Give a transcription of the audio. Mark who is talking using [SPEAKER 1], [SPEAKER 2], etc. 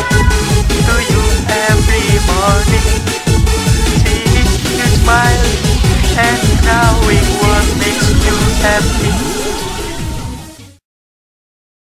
[SPEAKER 1] Who's